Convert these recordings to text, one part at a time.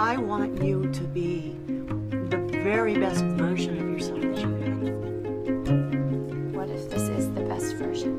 I want you to be the very best version of yourself that you can be. What if this is the best version?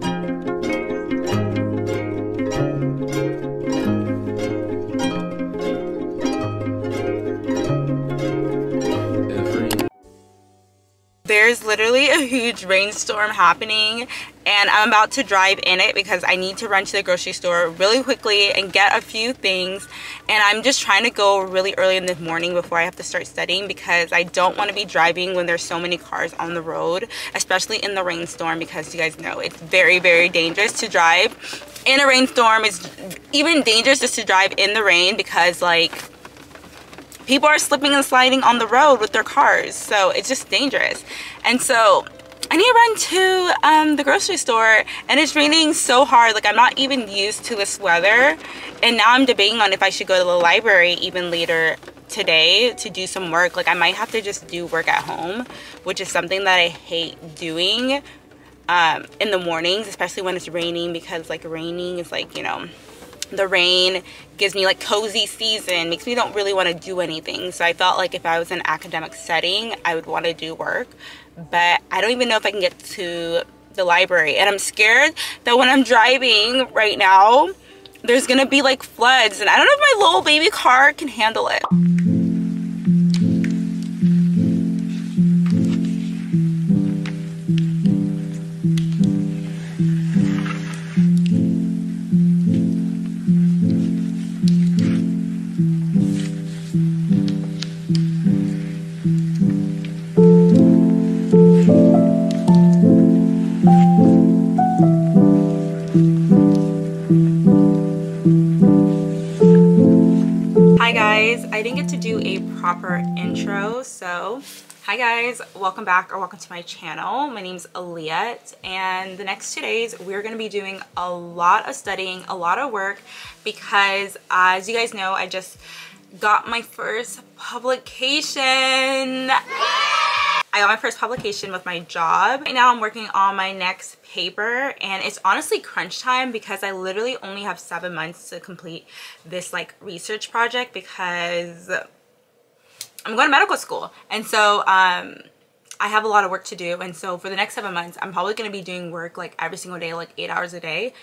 There's literally a huge rainstorm happening and I'm about to drive in it because I need to run to the grocery store really quickly and get a few things. And I'm just trying to go really early in the morning before I have to start studying because I don't want to be driving when there's so many cars on the road especially in the rainstorm because you guys know it's very very dangerous to drive in a rainstorm. It's even dangerous just to drive in the rain because like people are slipping and sliding on the road with their cars. So it's just dangerous. And so I need to run to um, the grocery store and it's raining so hard like I'm not even used to this weather. And now I'm debating on if I should go to the library even later today to do some work. Like I might have to just do work at home which is something that I hate doing um, in the mornings especially when it's raining because like raining is like you know the rain gives me like cozy season makes me don't really want to do anything. So i felt like if i was in academic setting i would want to do work but i don't even know if i can get to the library. And i'm scared that when i'm driving right now there's gonna be like floods and i don't know if my little baby car can handle it intro, so hi guys, welcome back or welcome to my channel. My name's Aliyah and the next two days we're going to be doing a lot of studying, a lot of work because uh, as you guys know, I just got my first publication. I got my first publication with my job. Right now I'm working on my next paper and it's honestly crunch time because I literally only have seven months to complete this like research project because I'm going to medical school. And so um, I have a lot of work to do. And so for the next seven months, I'm probably going to be doing work like every single day, like eight hours a day.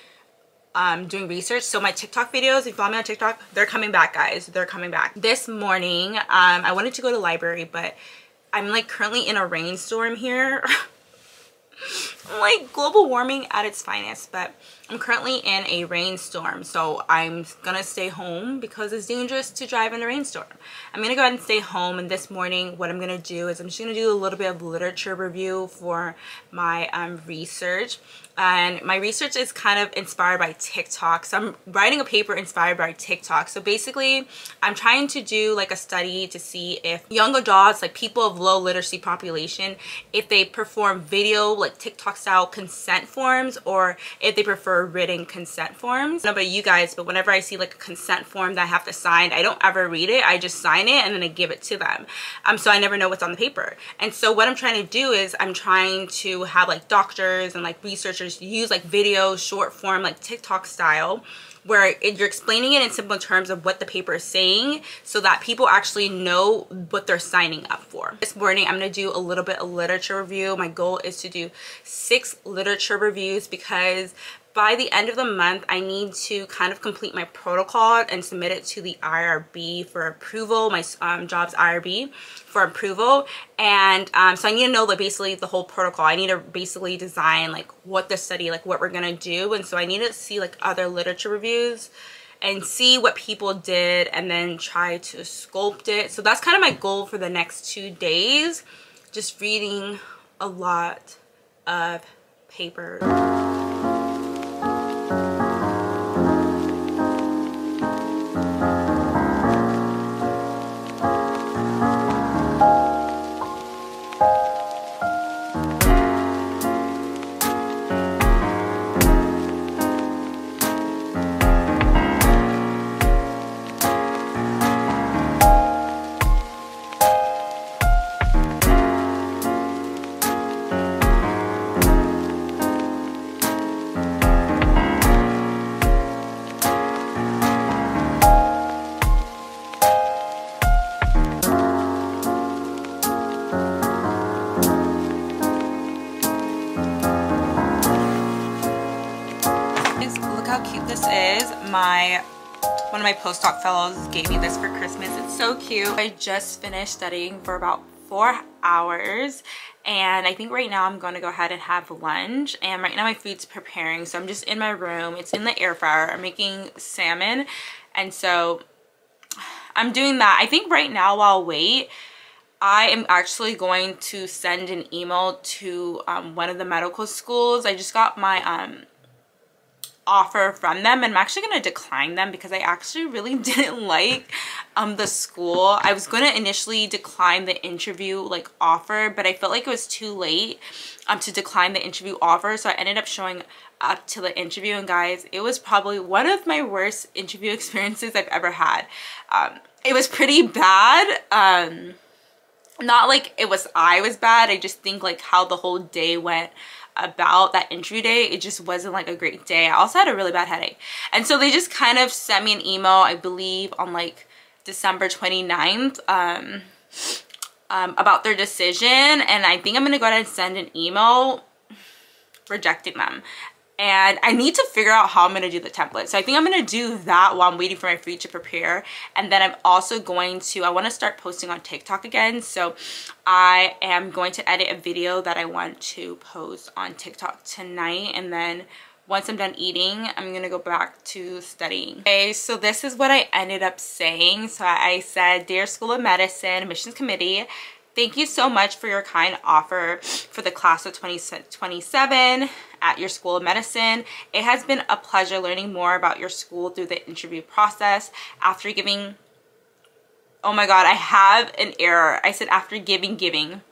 Um, doing research. So my TikTok videos, if you follow me on TikTok, they're coming back, guys. They're coming back. This morning, um, I wanted to go to library, but I'm like currently in a rainstorm here. like global warming at its finest, but I'm currently in a rainstorm, so I'm gonna stay home because it's dangerous to drive in a rainstorm. I'm gonna go ahead and stay home, and this morning what I'm gonna do is I'm just gonna do a little bit of literature review for my um, research. And my research is kind of inspired by TikTok. So I'm writing a paper inspired by TikTok. So basically, I'm trying to do like a study to see if young adults, like people of low literacy population, if they perform video like TikTok style consent forms or if they prefer written consent forms. Know about you guys, but whenever I see like a consent form that I have to sign, I don't ever read it. I just sign it and then I give it to them. Um, so I never know what's on the paper. And so what I'm trying to do is I'm trying to have like doctors and like researchers use like video, short form, like TikTok style where you're explaining it in simple terms of what the paper is saying so that people actually know what they're signing up for. This morning, I'm going to do a little bit of literature review. My goal is to do six literature reviews because by the end of the month, I need to kind of complete my protocol and submit it to the IRB for approval, my um, job's IRB for approval. And um, so I need to know like basically the whole protocol. I need to basically design like what the study, like what we're gonna do. And so I need to see like other literature reviews and see what people did and then try to sculpt it. So that's kind of my goal for the next two days. Just reading a lot of papers. My one of my postdoc fellows gave me this for Christmas. It's so cute. I just finished studying for about four hours and I think right now I'm going to go ahead and have lunch. And right now my food's preparing so I'm just in my room. It's in the air fryer. I'm making salmon and so I'm doing that. I think right now while I wait I am actually going to send an email to um, one of the medical schools. I just got my um, offer from them and I'm actually going to decline them because I actually really didn't like um, the school. I was going to initially decline the interview like offer but I felt like it was too late um, to decline the interview offer so I ended up showing up to the interview and guys it was probably one of my worst interview experiences I've ever had. Um, it was pretty bad. Um, not like it was I was bad I just think like how the whole day went about that interview day it just wasn't like a great day. I also had a really bad headache. And so they just kind of sent me an email i believe on like december 29th um, um, about their decision. And i think i'm gonna go ahead and send an email rejecting them and I need to figure out how I'm to do the template. So I think I'm to do that while I'm waiting for my food to prepare. And then I'm also going to, I want to start posting on TikTok again. So I am going to edit a video that I want to post on TikTok tonight. And then once I'm done eating, I'm gonna go back to studying. Okay, so this is what I ended up saying. So I said, Dear School of Medicine Admissions Committee, Thank you so much for your kind offer for the class of 2027 at your School of Medicine. It has been a pleasure learning more about your school through the interview process. After giving, oh my god, I have an error. I said after giving, giving.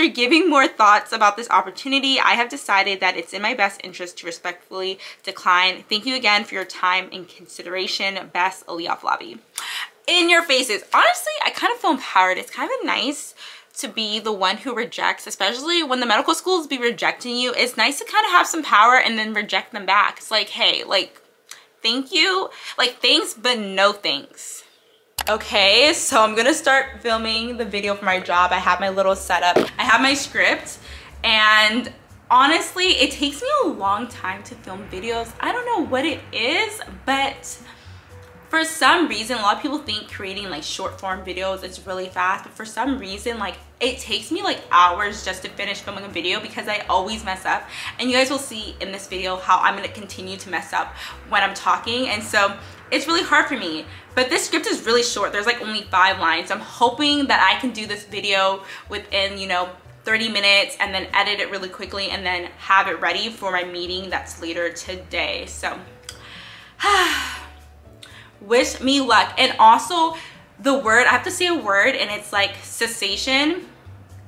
After giving more thoughts about this opportunity, I have decided that it's in my best interest to respectfully decline. Thank you again for your time and consideration. Best, Aliyah Afolabi. In your faces. Honestly, I kind of feel empowered. It's kind of nice to be the one who rejects, especially when the medical schools be rejecting you, it's nice to kind of have some power and then reject them back. It's like, hey, like, thank you. Like, thanks, but no thanks. Okay, so I'm gonna start filming the video for my job. I have my little setup. I have my script and honestly, it takes me a long time to film videos. I don't know what it is, but for some reason a lot of people think creating like short form videos is really fast but for some reason like it takes me like hours just to finish filming a video because I always mess up. And you guys will see in this video how I'm to continue to mess up when I'm talking. And so it's really hard for me. But this script is really short. There's like only five lines. I'm hoping that I can do this video within you know 30 minutes and then edit it really quickly and then have it ready for my meeting that's later today. So wish me luck. And also the word i have to say a word and it's like cessation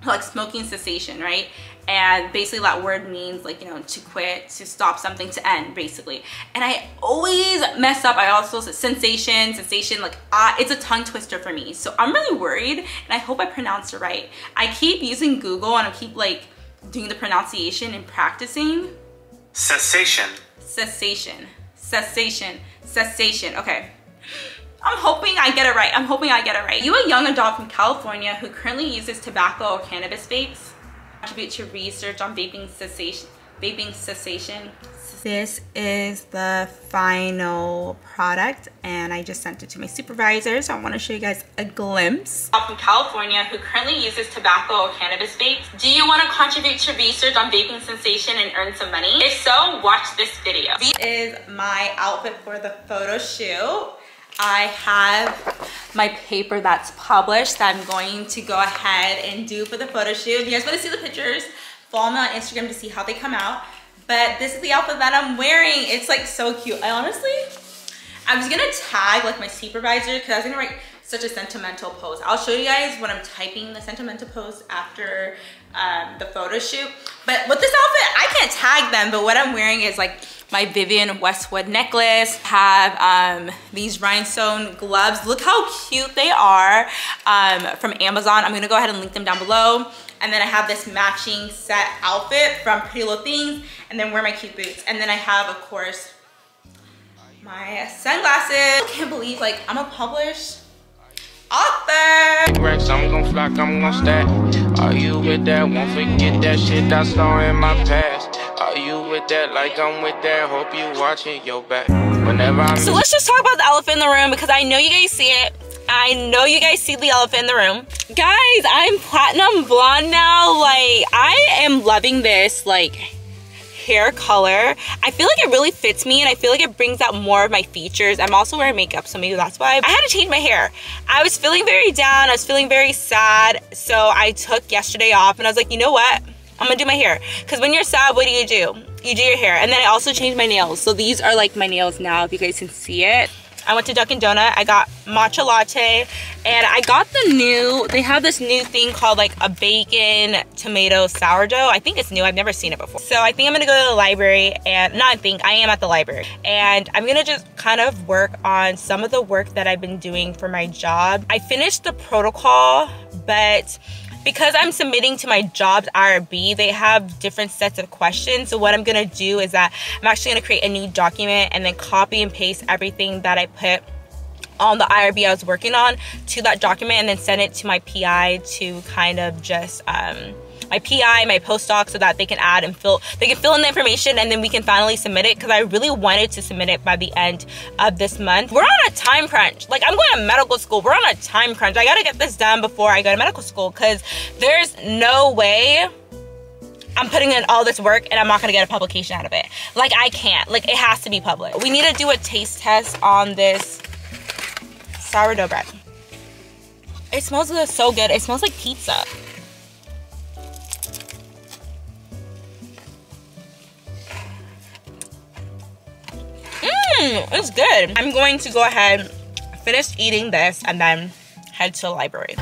like smoking cessation right? And basically that word means like you know to quit to stop something to end basically. And i always mess up. I also say sensation sensation like uh, it's a tongue twister for me. So i'm really worried and i hope i pronounced it right. I keep using google and i keep like doing the pronunciation and practicing. Cessation. Cessation. Cessation. Cessation. Okay I'm hoping I get it right. I'm hoping I get it right. You a young adult from California who currently uses tobacco or cannabis vapes? Contribute to research on vaping cessation. Vaping cessation. This is the final product and I just sent it to my supervisor so I want to show you guys a glimpse. From California who currently uses tobacco or cannabis vapes. Do you want to contribute to research on vaping cessation and earn some money? If so, watch this video. This is my outfit for the photo shoot. I have my paper that's published that I'm going to go ahead and do for the photo shoot. If you guys want to see the pictures, follow me on Instagram to see how they come out. But this is the outfit that I'm wearing. It's like so cute. I honestly, I was gonna tag like my supervisor because I was gonna write such a sentimental post. I'll show you guys when I'm typing the sentimental post after um, the photo shoot. But with this outfit, I can't tag them, but what I'm wearing is like my Vivienne Westwood necklace, have um, these rhinestone gloves. Look how cute they are um, from Amazon. I'm gonna go ahead and link them down below. And then I have this matching set outfit from Pretty Little Things and then wear my cute boots. And then I have, of course, my sunglasses. I can't believe like I'm a published author. I'm gonna I'm gonna stack. Are you with that? Won't forget that shit I saw in my past. Are you with that, like I'm with that. Hope you watching your back. Whenever I'm So let's just talk about the elephant in the room because I know you guys see it. I know you guys see the elephant in the room. Guys, I'm platinum blonde now. Like, I am loving this, like, hair color. I feel like it really fits me and I feel like it brings out more of my features. I'm also wearing makeup, so maybe that's why. I had to change my hair. I was feeling very down. I was feeling very sad. So I took yesterday off and I was like, you know what? I'm gonna do my hair. Because when you're sad, what do you do? You do your hair. And then I also changed my nails. So these are like my nails now, if you guys can see it. I went to Dunkin' Donut. I got matcha latte and I got the new, they have this new thing called like a bacon tomato sourdough. I think it's new. I've never seen it before. So I think I'm gonna go to the library and not I think, I am at the library. And I'm gonna just kind of work on some of the work that I've been doing for my job. I finished the protocol, but because I'm submitting to my jobs IRB, they have different sets of questions. So what I'm gonna do is that I'm actually gonna create a new document and then copy and paste everything that I put on the IRB I was working on to that document and then send it to my PI to kind of just um, my PI, my postdoc, so that they can add and fill, they can fill in the information and then we can finally submit it because I really wanted to submit it by the end of this month. We're on a time crunch. Like I'm going to medical school. We're on a time crunch. I got to get this done before I go to medical school because there's no way I'm putting in all this work and I'm not gonna get a publication out of it. Like I can't, like it has to be public. We need to do a taste test on this sourdough bread. It smells so good. It smells like pizza. Mmm, it's good. I'm going to go ahead, finish eating this, and then head to the library.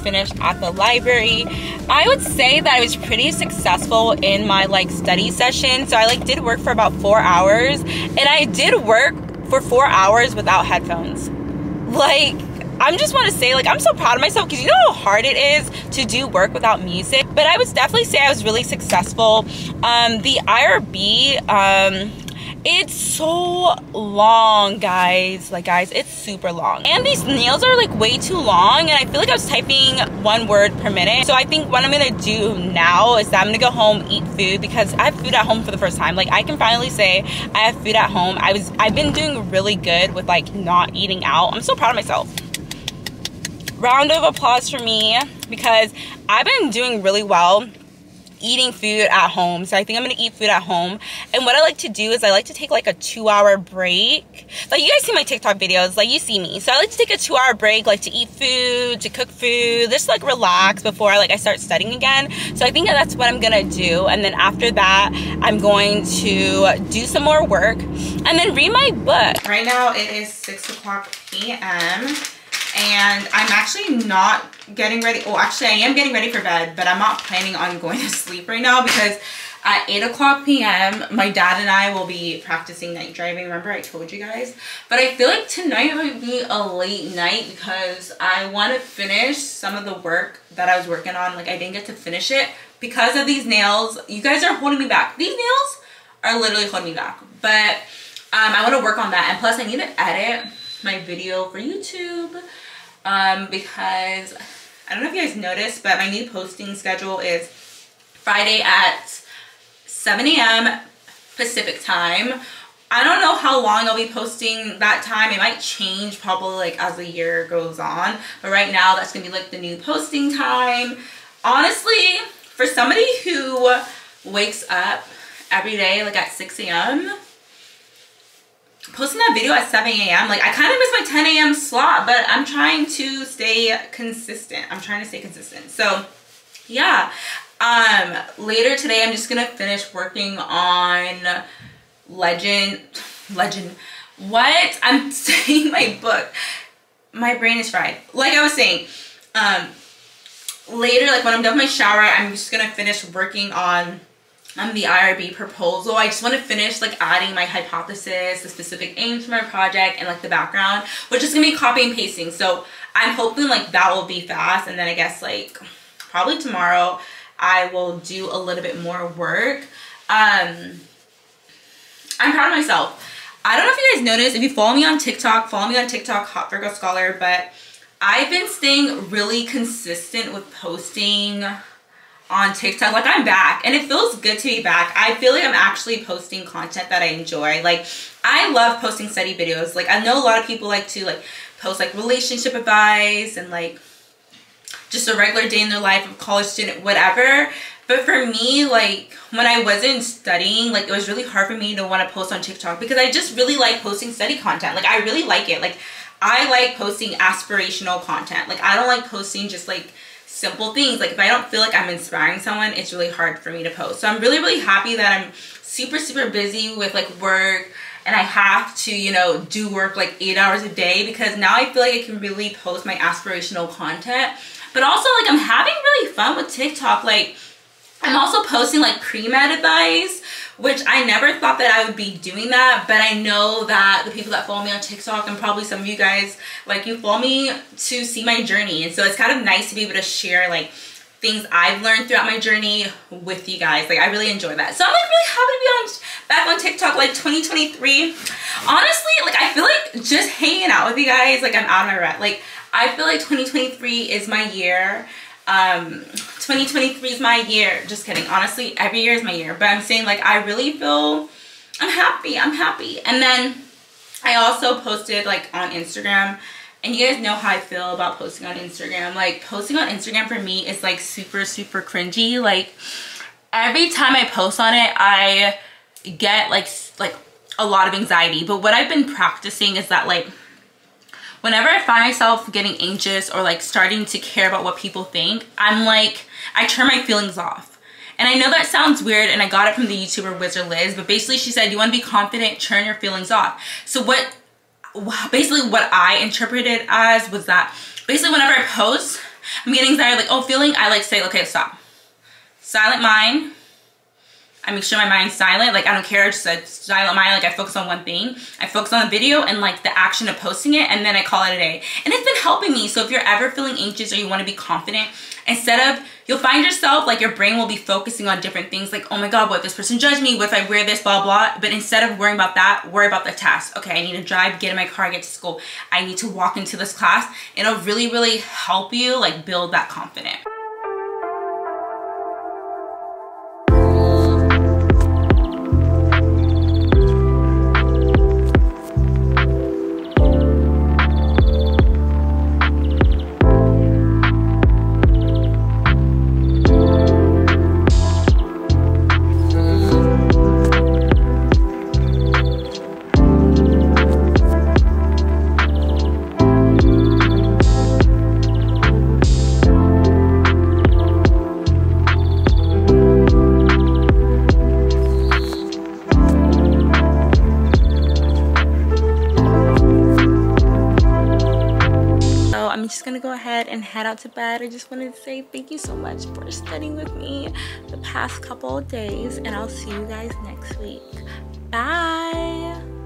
Finished at the library. I would say that I was pretty successful in my like study session. So I like did work for about four hours and I did work for four hours without headphones. Like, I'm just want to say, like, I'm so proud of myself because you know how hard it is to do work without music. But I would definitely say I was really successful. Um, the IRB, um, it's so long, guys. Like, guys, it's super long. And these nails are like way too long. And I feel like I was typing one word per minute. So I think what I'm gonna do now is that I'm gonna go home, eat food because I have food at home for the first time. Like, I can finally say I have food at home. I was, I've been doing really good with like not eating out. I'm so proud of myself round of applause for me because I've been doing really well eating food at home. So i think i'm gonna eat food at home. And what i like to do is i like to take like a two hour break. Like you guys see my tiktok videos. Like you see me. So i like to take a two hour break like to eat food to cook food just like relax before like i start studying again. So i think that's what i'm gonna do. And then after that i'm going to do some more work and then read my book. Right now it is six o'clock p.m and I'm actually not getting ready. Oh, actually, I am getting ready for bed, but I'm not planning on going to sleep right now because at 8 o'clock p.m., my dad and I will be practicing night driving. Remember I told you guys? But I feel like tonight might be a late night because I want to finish some of the work that I was working on. Like, I didn't get to finish it because of these nails. You guys are holding me back. These nails are literally holding me back. But um, I want to work on that. And plus, I need to edit my video for YouTube um, because I don't know if you guys noticed, but my new posting schedule is Friday at 7 a.m. Pacific time. I don't know how long I'll be posting that time. It might change probably like as the year goes on. But right now, that's going to be like the new posting time. Honestly, for somebody who wakes up every day like at 6 a.m., posting that video at 7 a.m. Like I kind of missed my 10 a.m. slot, but I'm trying to stay consistent. I'm trying to stay consistent. So yeah, um, later today, I'm just gonna finish working on Legend, Legend, what? I'm saying my book. My brain is fried. Like I was saying, um, later, like when I'm done with my shower, I'm just gonna finish working on um, the IRB proposal. I just want to finish like adding my hypothesis, the specific aims for my project, and like the background, which is gonna be copy and pasting. So I'm hoping like that will be fast, and then I guess like probably tomorrow I will do a little bit more work. Um, I'm proud of myself. I don't know if you guys noticed, if you follow me on TikTok, follow me on TikTok, Hot Virgo Scholar, but I've been staying really consistent with posting on TikTok. Like I'm back and it feels good to be back. I feel like I'm actually posting content that I enjoy. Like I love posting study videos. Like I know a lot of people like to like post like relationship advice and like just a regular day in their life of college student, whatever. But for me, like when I wasn't studying, like it was really hard for me to want to post on TikTok because I just really like posting study content. Like I really like it. Like I like posting aspirational content. Like I don't like posting just like simple things. Like if I don't feel like I'm inspiring someone, it's really hard for me to post. So I'm really, really happy that I'm super, super busy with like work and I have to, you know, do work like eight hours a day because now I feel like I can really post my aspirational content but also like I'm having really fun with TikTok. Like I'm also posting like pre-med advice, which I never thought that I would be doing that. But I know that the people that follow me on TikTok and probably some of you guys, like you follow me to see my journey. And so it's kind of nice to be able to share like things I've learned throughout my journey with you guys. Like I really enjoy that. So I'm like really happy to be on back on TikTok like 2023. Honestly, like I feel like just hanging out with you guys, like I'm out of my rut. Like I feel like 2023 is my year. Um, 2023 is my year. Just kidding. Honestly, every year is my year. But I'm saying like I really feel I'm happy. I'm happy. And then I also posted like on Instagram and you guys know how I feel about posting on Instagram. Like posting on Instagram for me is like super, super cringy. Like every time I post on it, I get like, like a lot of anxiety. But what I've been practicing is that like whenever I find myself getting anxious or like starting to care about what people think, I'm like, I turn my feelings off. And I know that sounds weird and I got it from the YouTuber Wizard Liz, but basically she said, you want to be confident, turn your feelings off. So what, basically what I interpreted as was that basically whenever I post, I'm getting anxiety, like, oh, feeling, I like say, okay, stop. Silent mind, I make sure my mind's silent. Like I don't care, just a silent mind. Like I focus on one thing. I focus on the video and like the action of posting it and then I call it a day. And it's been helping me. So if you're ever feeling anxious or you want to be confident, instead of, you'll find yourself like your brain will be focusing on different things like, oh my God, what if this person judged me? What if I wear this, blah, blah. But instead of worrying about that, worry about the task. Okay, I need to drive, get in my car, get to school. I need to walk into this class. It'll really, really help you like build that confidence. Head out to bed. I just wanted to say thank you so much for studying with me the past couple of days and I'll see you guys next week. Bye!